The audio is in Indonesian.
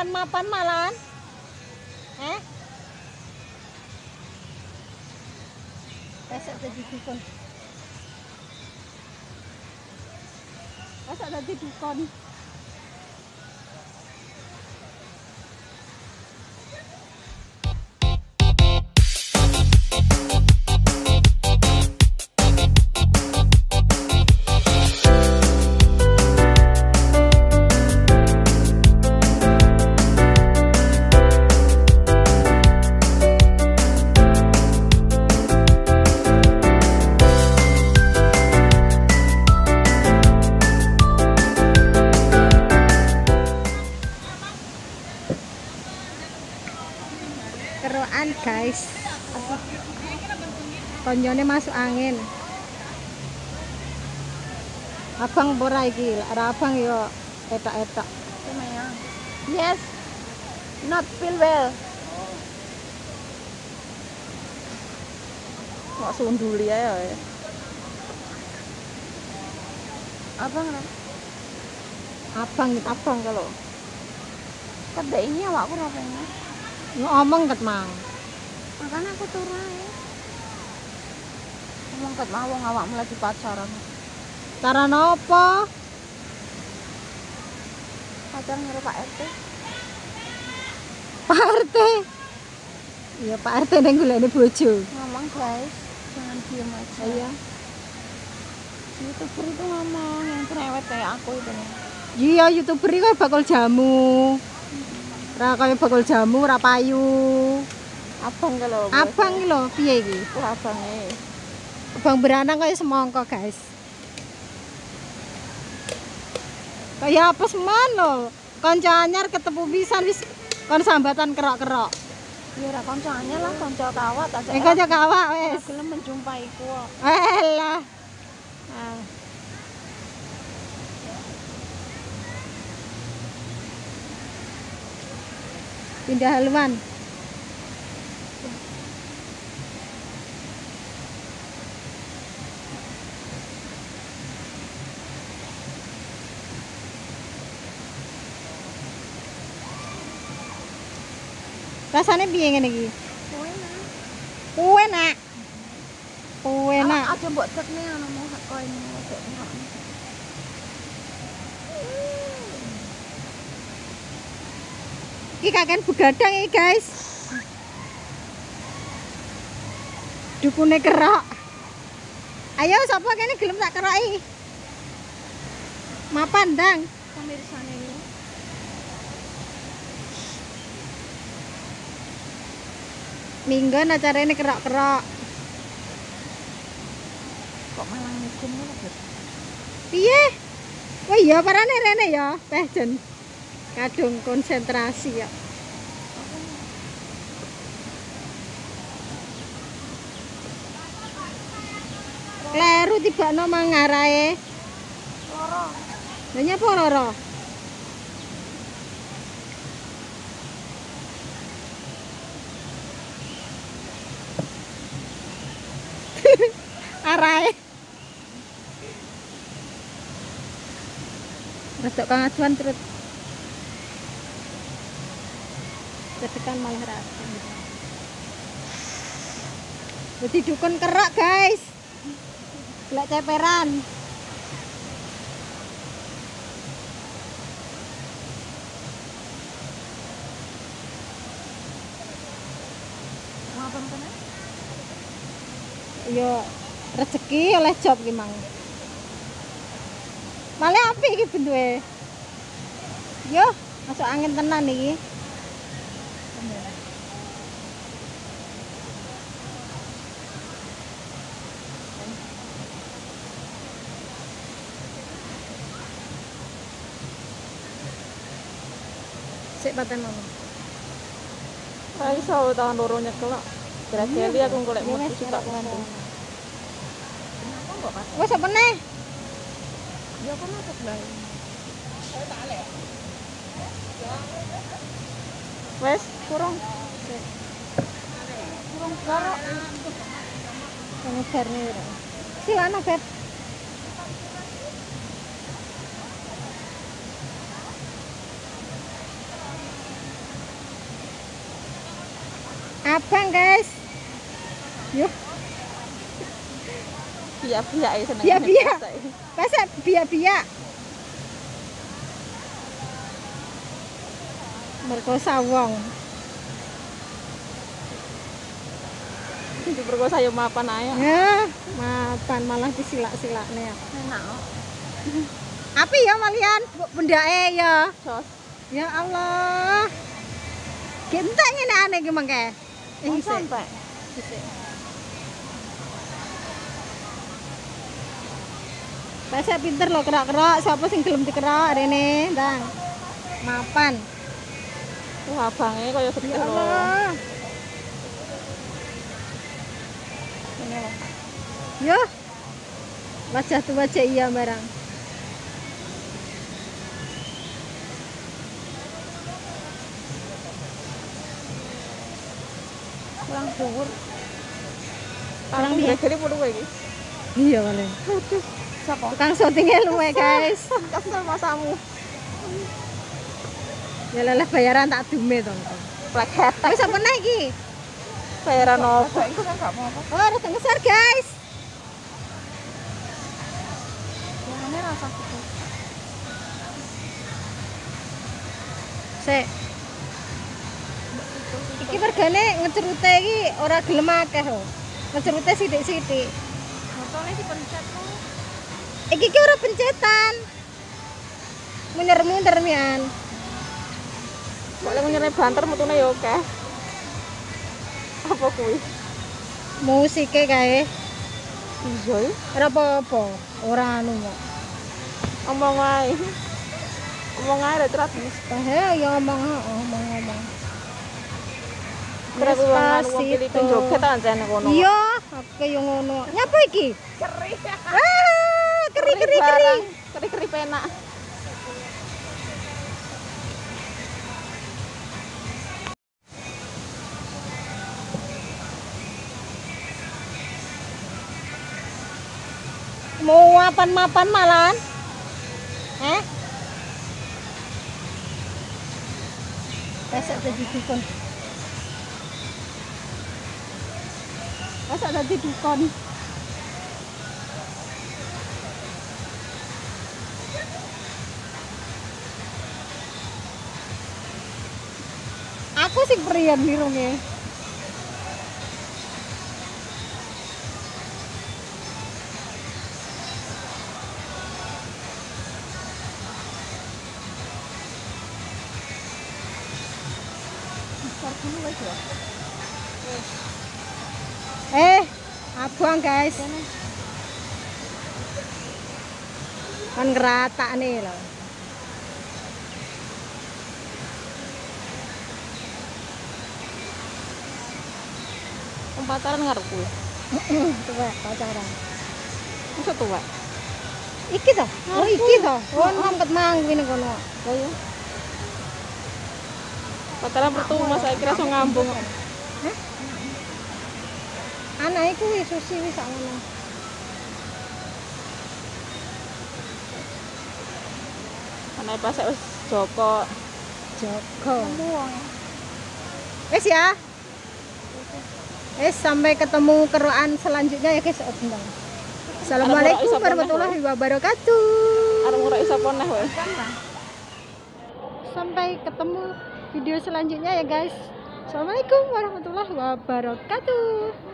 mapan-mapan malan. Eh? Besok jadi dukun. Besok jadi dukun. Konyone masuk angin. Abang bora iki, ora abang yo etak-etak. Yes. Not feel well. Kok sunduli ae ya. Abang? Abang, abang kalau Kedek ini awakku rapenya. ngomong ket mang. Makanya aku turun. Ngomong ket mau wong awakmu lagi pacaran. Cara nopo? Pacaran karo Pak RT. Pak RT. Iya Pak RT neng golekne bojo. Ngomong guys, jangan diem aja. Iya. Youtuber itu ngomong yang cerewet kayak aku itu. Iya youtuber iki bakul jamu. Ra kaya bakul jamu, ra payu. Abang kalau Abang lho, piye iki? itu abangnya. Abang beranang kaya semongko, guys. Kaya apa seman lho. Kanca anyar ketemu pisan wis kon sambatan kerok-kerok. Ya ora koncone lah, konco kawat aja. Eh kanca kawak wis. gelem menjumpaiku kok. Elah. Ah. Pindah haluan. Rasanya piye ngene iki? Enak. Enak. Enak. Aja mbok tekne ana tengok. Iki kakek begadang iki, guys. Dukune kerok. Ayo sapa kene gelem tak keroki? Mapan, Dang. Pemirsane Minggon acarane kerok-kerok. Kok malah ngikun ngono, Beb? Piye? Oh iya, parane rene ya, teh jen. Kadung konsentrasi ya. Kleru tibakno mangarae. Loro. Lah nyapa loro? Arae. Rodok kang aduan terus. Tetekan malah rasa. Jadi dukun kerak, guys. Gelak ceperan. Yo rezeki oleh job ki mang. Malah apik iki bentuke. Yo, masuk angin tenan iki. Sik paten mama. Ora iso tahun loro nyekel. Berarti aku golek Iya, metu wes, Wes Mas. Wis meneh. Ya kok napa blae. Wes kurung, kurung karo. Ini berne. Si ana beb. Abang guys. Yuk. Biak-biak ya seneng. Biak-biak. Masa biak-biak merkosa wong Itu perkosa yo mapan ae. ya mapan malah disilak-silak nih ya Enak. api ya malian benda ya Jos. ya Allah gentek ini aneh gimana kayak eh sampai. Bahasa pinter loh kerak-kerak, siapa sing gelem dikerak rene, Ndang. Mapan. Wah, abangnya kaya gede Ya. Allah. Ini lho. Yo. Wajah tuh wajah iya barang. Kurang dhuwur. Kurang piye? gede perlu iki. Iya kali. Aduh, sapa? Tukang syutingnya luwe guys. Kesel masamu. Ya lelah bayaran tak dume to. Black hat. Wis apa nih iki? Bayaran apa-apa. Oh, ada besar guys. Ini rasa gitu. Sik. Iki regane ngecerute iki ora gelem akeh lho. Ngecerute sithik-sithik. Motornya dipencet kok. Iki ki ora pencetan. Munder-munder mian. Kok lek nyerep banter mutune ya oke. Apa kuwi? Musike kae Iya ya. ora apa-apa. Ora anu kok. Omong ae. Omong ae rek terat. Pahe ya ngomong ngomong-ngomong. Kira kuwi wong anu joget ancene kono. Iya, aku yo ngono. Nyapa iki? Keri. Ah, keri keri keri. barang. Keri-keri penak. Mau mapan-mapan malan? Eh? Besok jadi dukun. Besok jadi dukun. Aku sih perian birungnya. Eh, abang guys. Kan ngerata nih loh. Pacaran ngarep kuwi. Coba pacaran. Masa tuwa? Iki toh? Oh iki toh. Oh ngangkat mang kuwi kono. Lah iya. Pacaran pertama saya kira so ngambung. Anak iku wis susi wis ngono. Ana pas wis Joko. Joko. Wes ya. Wes sampai ketemu keroan selanjutnya ya guys. Oh. Assalamualaikum warahmatullahi wabarakatuh. Arep ora iso poneh wae. Sampai ketemu video selanjutnya ya guys. Assalamualaikum warahmatullahi wabarakatuh.